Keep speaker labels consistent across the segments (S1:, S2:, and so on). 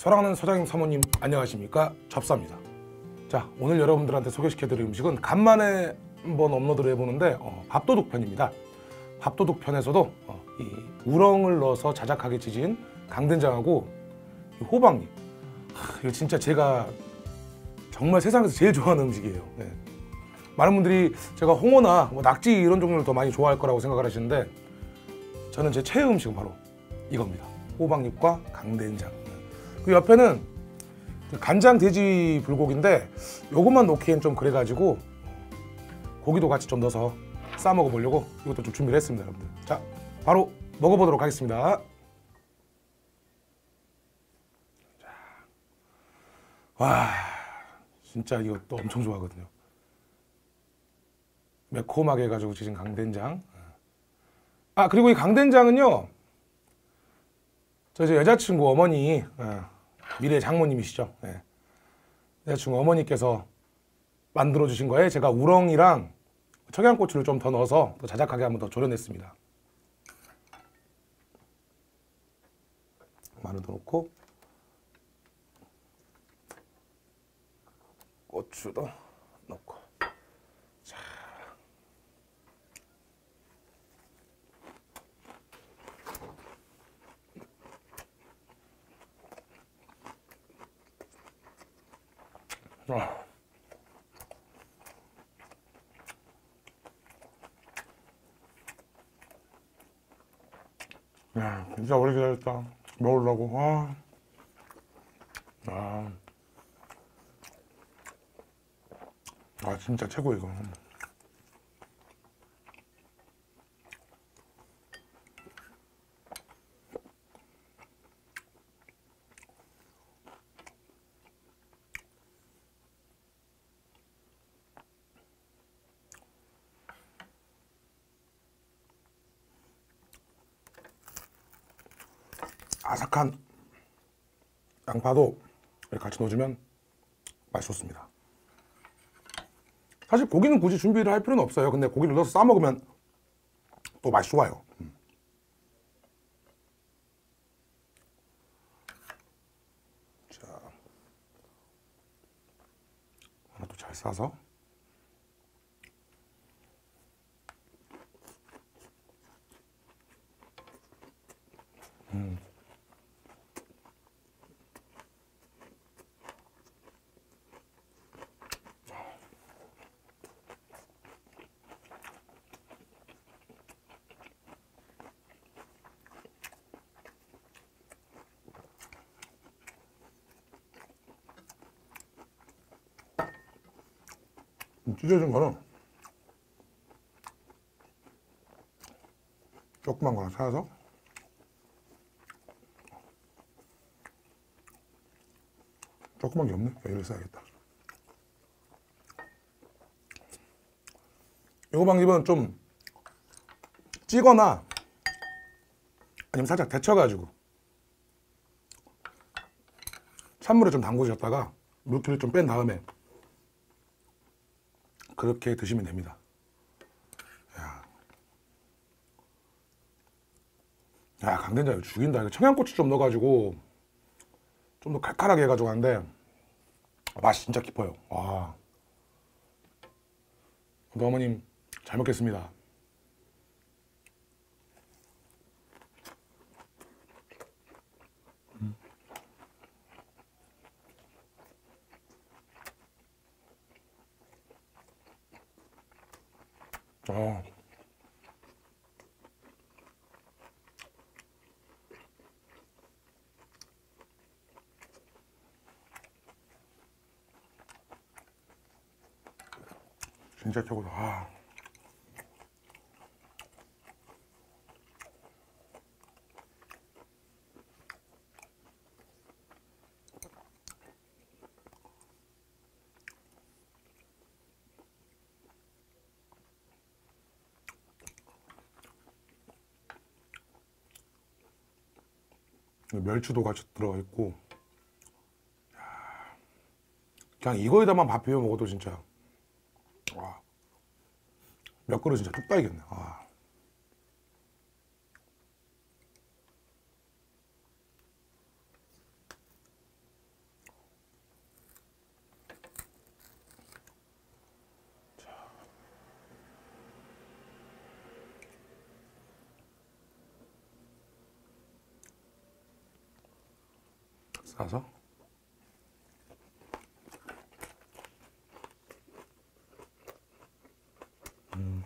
S1: 사랑하는 사장님 사모님 안녕하십니까? 접사입니다. 자 오늘 여러분들한테 소개시켜드릴 음식은 간만에 한번 업로드를 해보는데 어, 밥도둑 편입니다. 밥도둑 편에서도 어, 이 우렁을 넣어서 자작하게 지진 강된장하고 이 호박잎. 하, 이거 진짜 제가 정말 세상에서 제일 좋아하는 음식이에요. 네. 많은 분들이 제가 홍어나 뭐 낙지 이런 종류를 더 많이 좋아할 거라고 생각을 하시는데 저는 제 최애 음식은 바로 이겁니다. 호박잎과 강된장 그 옆에는 간장 돼지 불고기인데 요것만 넣기엔 좀 그래가지고 고기도 같이 좀 넣어서 싸 먹어보려고 이것도 좀 준비를 했습니다 여러분들. 자 바로 먹어보도록 하겠습니다. 자. 와 진짜 이것도 엄청 좋아하거든요. 매콤하게 해가지고 지진 강된장. 아 그리고 이 강된장은요 저 이제 여자친구 어머니 예, 미래 장모님이시죠. 예. 여자친구 어머니께서 만들어 주신 거에 제가 우렁이랑 청양고추를 좀 더 넣어서 더 자작하게 한번 더 졸여냈습니다. 마늘도 넣고 고추도 넣고 아. 야, 진짜 오래 기다렸다. 먹으려고. 아. 아. 아, 진짜 최고, 이거. 아삭한 양파도 이렇게 같이 넣어주면 맛있었습니다. 사실 고기는 굳이 준비를 할 필요는 없어요. 근데 고기를 넣어서 싸 먹으면 또 맛이 좋아요. 음. 자, 하나 또 잘 싸서. 찢어진 거는 조그만 거 하나 사서 조그만 게 없네. 여기를 써야겠다. 이거 방집은 좀 찌거나 아니면 살짝 데쳐가지고 찬물에 좀 담그셨다가 물기를 좀 뺀 다음에 그렇게 드시면 됩니다. 야, 야 강된장 이거 죽인다. 이거 청양고추 좀 넣어가지고 좀 더 칼칼하게 해가지고 하는데 맛이 진짜 깊어요. 와, 우리 어머님 잘 먹겠습니다. 어. 진짜 최고다. 아. 멸치도 같이 들어가 있고 그냥 이거에다만 밥 비벼 먹어도 진짜 와, 몇 그릇 진짜 뚝 따이겠네 아. 싸서 음.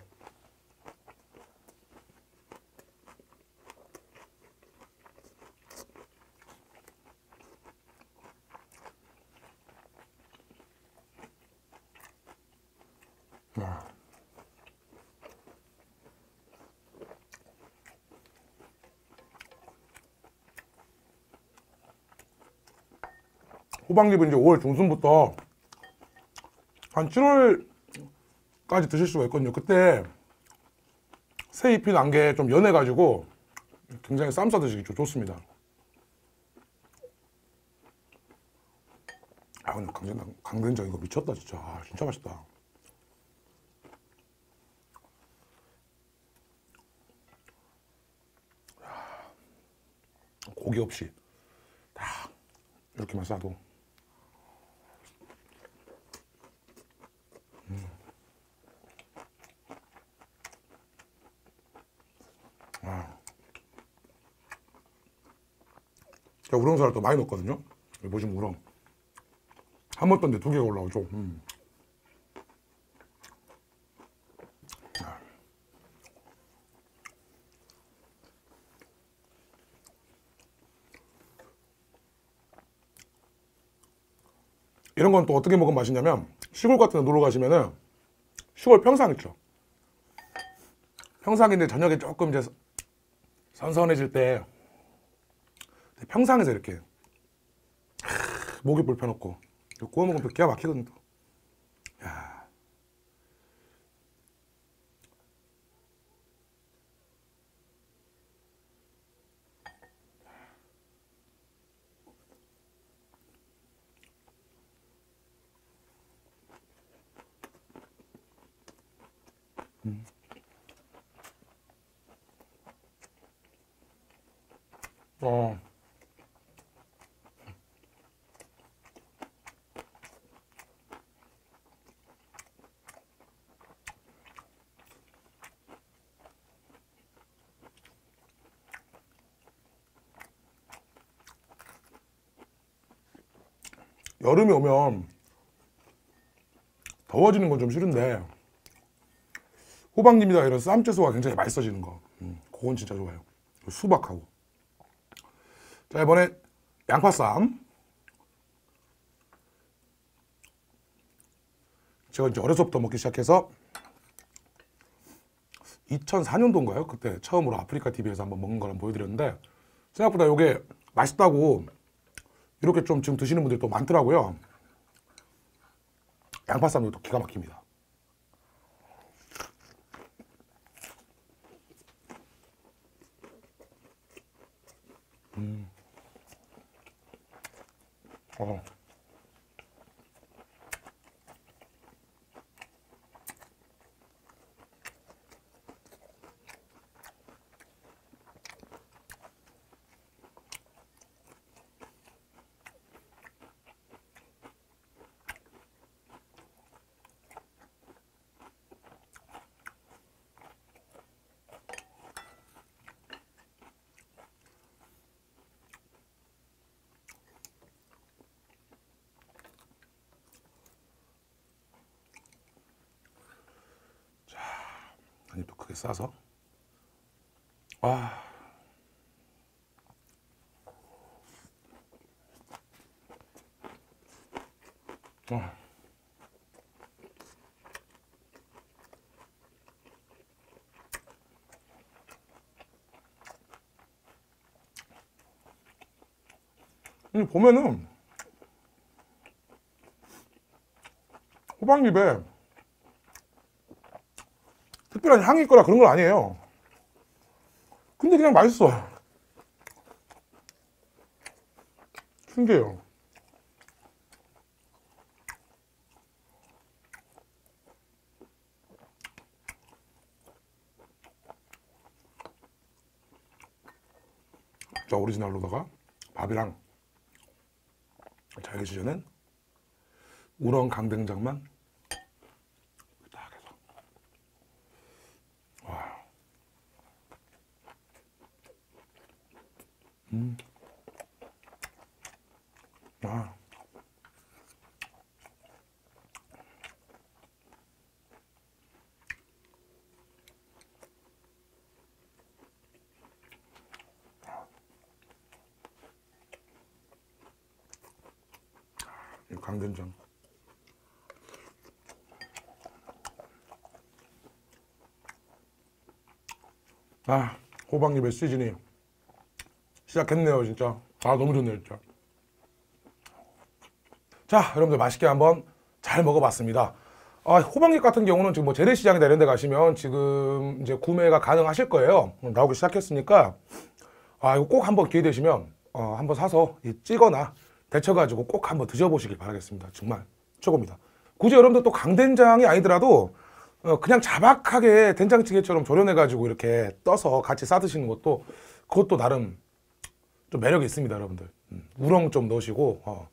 S1: 아. 호박잎은 이제 5월 중순부터 한 7월까지 드실 수가 있거든요. 그때 새 잎이 난 게 좀 연해가지고 굉장히 쌈싸 드시기 좀 좋습니다. 아 근데 강된장, 강된장 이거 미쳤다 진짜. 아, 진짜 맛있다. 고기 없이 딱 이렇게만 싸도 제가 우렁살을 또 많이 넣었거든요. 보시면 우렁. 한 번 떴는데 두 개가 올라오죠. 음. 아. 이런 건 또 어떻게 먹으면 맛있냐면 시골 같은 데 놀러 가시면은 시골 평상 있죠. 평상인데 저녁에 조금 이제 선선해질 때 평상에서 이렇게 목에 불 펴놓고 구워 먹으면 또 기가 막히거든 또. 야. 어. 여름이 오면 더워지는 건 좀 싫은데 호박잎이나 이런 쌈채소가 굉장히 맛있어지는 거. 음, 그건 진짜 좋아요. 수박하고. 자 이번에 양파쌈. 제가 이제 어려서부터 먹기 시작해서 2004년도인가요? 그때 처음으로 아프리카 TV에서 한번 걸 한번 보여드렸는데 생각보다 이게 맛있다고 이렇게 좀 지금 드시는 분들이 또 많더라고요. 양파 쌈도 또 기가 막힙니다. 음. 어. 한입 또 크게 싸서. 와. 어. 이 보면은 호박잎에 특별한 향이 있거나 그런 건 아니에요. 근데 그냥 맛있어. 신기해요. 자, 오리지널로다가 밥이랑 잘게 지져낸 우렁 강된장만 딱 해서 와. 음. 아. 이 강된장. 아, 호박잎의 시즌이 시작했네요, 진짜. 아, 너무 좋네요, 진짜. 자, 여러분들 맛있게 한번 잘 먹어봤습니다. 아, 호박잎 같은 경우는 지금 뭐 재래시장이나 이런 데 가시면 지금 이제 구매가 가능하실 거예요. 나오기 시작했으니까. 아, 이거 꼭 한번 기회 되시면 어, 한번 사서 이 찌거나 데쳐가지고 꼭 한번 드셔보시길 바라겠습니다. 정말 최고입니다. 굳이 여러분들 또 강된장이 아니더라도 어, 그냥 자박하게 된장찌개처럼 조련해가지고 이렇게 떠서 같이 싸 드시는 것도 그것도 나름 좀 매력이 있습니다, 여러분들. 음, 우렁 좀 넣으시고 어,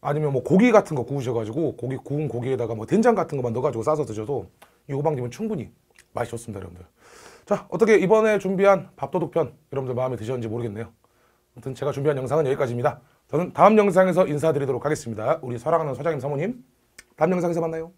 S1: 아니면 뭐 고기 같은 거 구우셔가지고 고기 구운 고기에다가 뭐 된장 같은 것만 넣어가지고 싸서 드셔도 이 호박잎은 충분히 맛이 좋습니다, 여러분들. 자, 어떻게 이번에 준비한 밥도둑편 여러분들 마음에 드셨는지 모르겠네요. 아무튼 제가 준비한 영상은 여기까지입니다. 저는 다음 영상에서 인사드리도록 하겠습니다. 우리 사랑하는 서장님 사모님, 다음 영상에서 만나요.